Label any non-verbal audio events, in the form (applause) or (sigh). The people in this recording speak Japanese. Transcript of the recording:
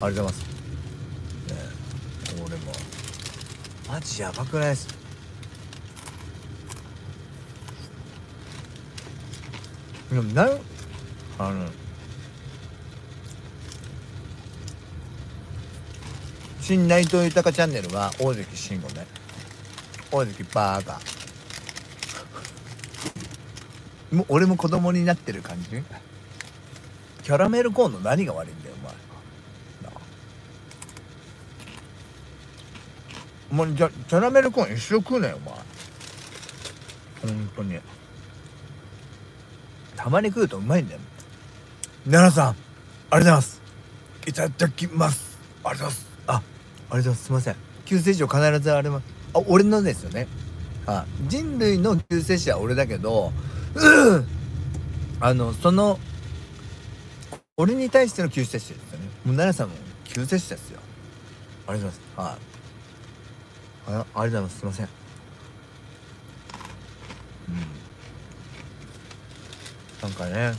ありがとうございます。ねえ俺も。マジやばくないっす。でもなあの新内藤豊チャンネルは大関慎吾ね。大関バーガー。もう俺も子供になってる感じ？キャラメルコーンの何が悪いんだよお前なあお前じゃキャラメルコーン一生食うなよお前。本当に。たまに食うとうまいんだよ。奈良さんありがとうございます。いただきます。ありがとうございます。あありがとうございます。すいません。救世主を必ずあれます。あ俺のですよね。はい人類の救世主は俺だけどうん (clears throat) あのその俺に対しての救世主ですよね。もう奈良さんも救世主ですよ。ありがとうございます。はい。あありがとうございます。すいません。うん。なんかね